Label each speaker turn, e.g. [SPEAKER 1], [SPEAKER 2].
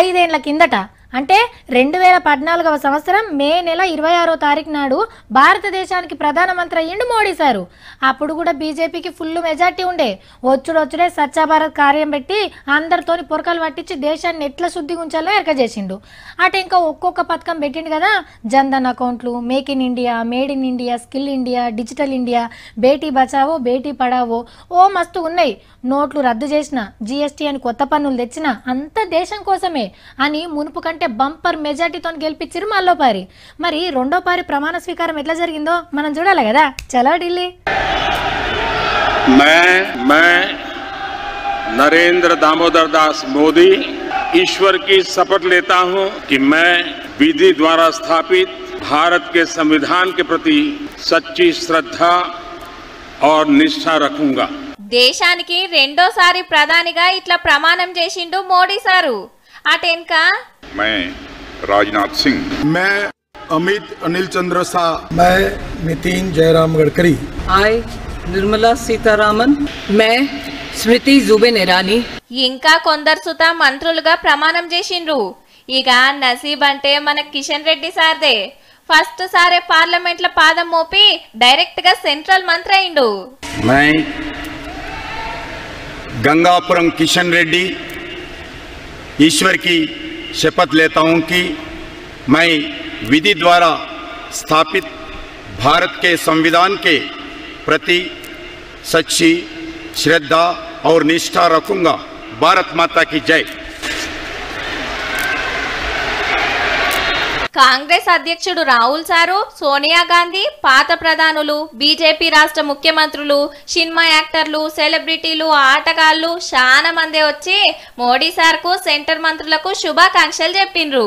[SPEAKER 1] ఐదేళ్ళ కిందట అంటే రెండు వేల పద్నాలుగవ సంవత్సరం మే నెల ఇరవై ఆరో తారీఖు నాడు భారతదేశానికి ప్రధానమంత్రి అయ్యిండు మోడీ సారు. అప్పుడు కూడా బీజేపీకి ఫుల్ మెజార్టీ ఉండే. వచ్చుడొచ్చుడే స్వచ్ఛ భారత్ కార్యం పెట్టి అందరితోని పొరకలు పట్టించి దేశాన్ని ఎట్లా శుద్ధి ఉంచాలో ఎరక చేసిండు అటు ఇంకా ఒక్కొక్క పథకం పెట్టిండు కదా జన్ధన్ అకౌంట్లు make in India made in India skill India digital India Beti Bachao Beti Padhao ఓ మస్తు ఉన్నాయి. నోట్లు రద్దు చేసిన జిఎస్టీ అని కొత్త పన్నులు తెచ్చిన అంత దేశం కోసమే అని మునుపు కంటే బంపర్ మెజార్టీతో గెలిపించారు మల్లోపారి మరి రెండో పారి ప్రమాణ స్వీకారం ఎట్లా జరిగిందో మనం చూడాలి కదా చలో ఢిల్లీ
[SPEAKER 2] मैं मैं नरेंद्र दामोदर दास मोदी ईश्वर की शपथ लेता हूं कि मैं विधि द्वारा स्थापित भारत के संविधान के प्रति सच्ची श्रद्धा और निष्ठा रखूंगा
[SPEAKER 3] దేశానికి రెండోసారి ప్రధానిగా ఇట్లా ప్రమాణం చేసిండు మోడీ సారు అటెనక
[SPEAKER 4] मैं राजनाथ सिंह
[SPEAKER 5] मैं अमित अनिल चंद्र शाह
[SPEAKER 6] मैं Nitin Jairam Gadkari
[SPEAKER 7] I, Nirmala Sitaraman. मैं स्मृति जुबिन ईरानी
[SPEAKER 3] ఇంకా కొందరు సుత మంత్రులుగా ప్రమాణం చేసిండ్రు ఇక నసీబ్ అంటే మన కిషన్ రెడ్డి సార్దే ఫస్ట్ సారే పార్లమెంట్ లో పాదం మోపి డైరెక్ట్ గా సెంట్రల్ మంత్రి అయిండు
[SPEAKER 5] मैं गंगापुरम किशन रेड्डी ईश्वर की शपथ लेता हूँ कि मैं विधि द्वारा स्थापित भारत के संविधान के प्रति सच्ची श्रद्धा और निष्ठा रखूँगा। भारत माता की जय।
[SPEAKER 3] కాంగ్రెస్ అధ్యక్షుడు రాహుల్ సారు సోనియా గాంధీ పాత ప్రధానులు బీజేపీ రాష్ట్ర ముఖ్యమంత్రులు సినిమా యాక్టర్లు సెలబ్రిటీలు ఆటగాళ్ళు చాలా మంది వచ్చి మోడీ సార్కు సెంటర్ మంత్రులకు శుభాకాంక్షలు చెప్పిండ్రు